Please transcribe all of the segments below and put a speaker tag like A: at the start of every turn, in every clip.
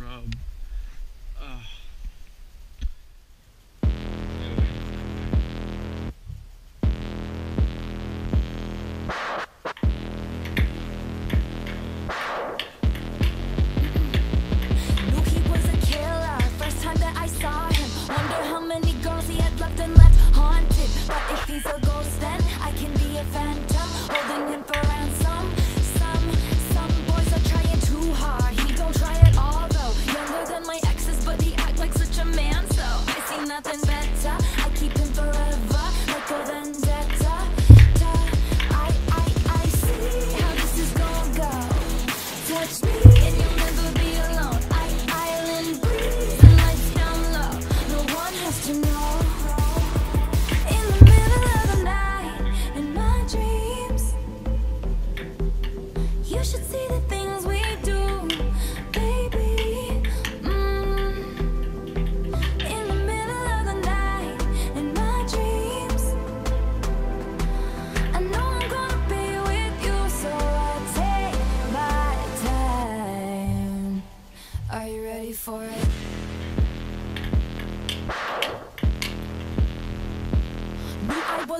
A: rub. Uh,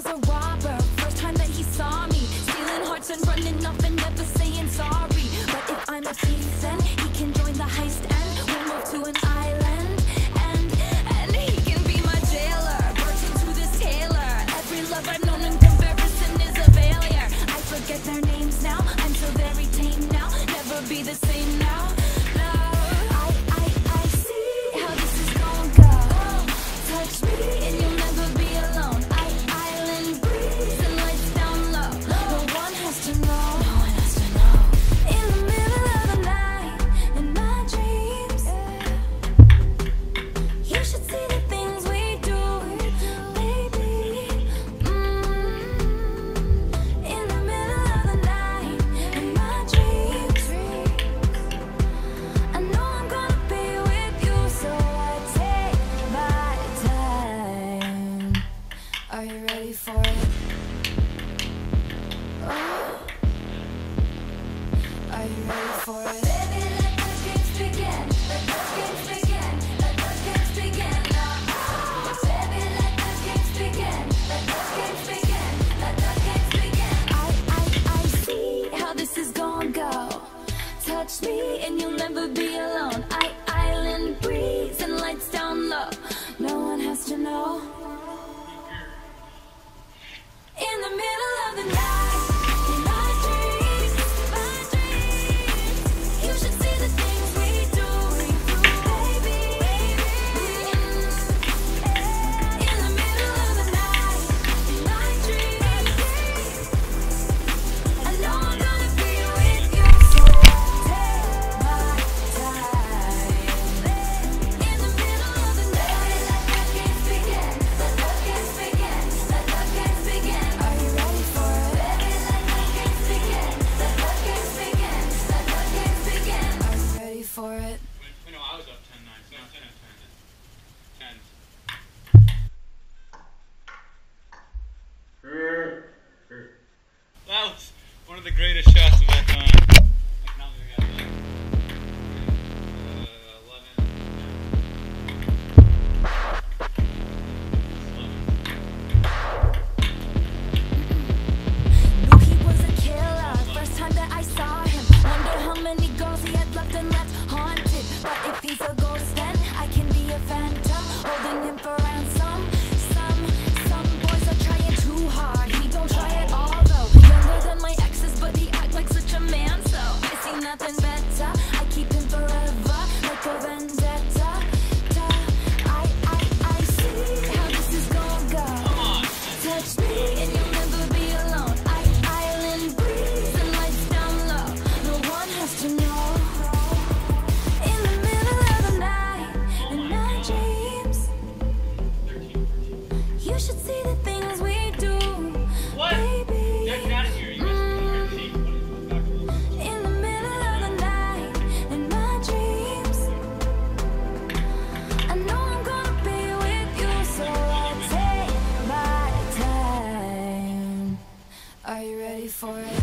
B: a robber. First time that he saw me. Stealing hearts and running off and never saying sorry. But if I'm a thief then he can join the heist and We'll move to an island. Are you ready for it? Baby, let the games begin. Let the games begin. Let the games begin. I, I, I see how this is gonna go. Touch me and you'll never be alone. I, island breeze and lights down low. the greatest shots you ready for it?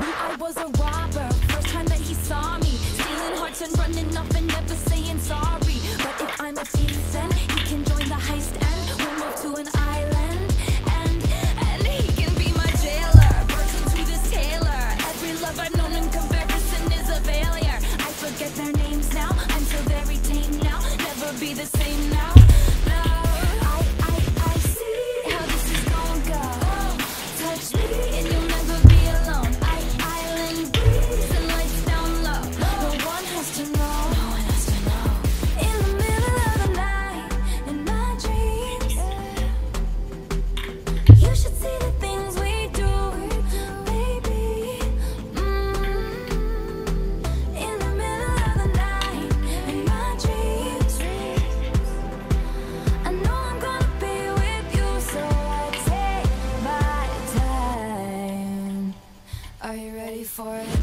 C: I was
B: a robber, first time that he saw me. Stealing hearts and running off and never saying sorry. But if I'm a thief then he can join the heist and We'll move to an island. And, and he can be my jailer Burton to this Taylor. Every love I've known in comparison is a failure. I forget their names now, I'm so very tame now. Never be the same now.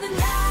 B: the night.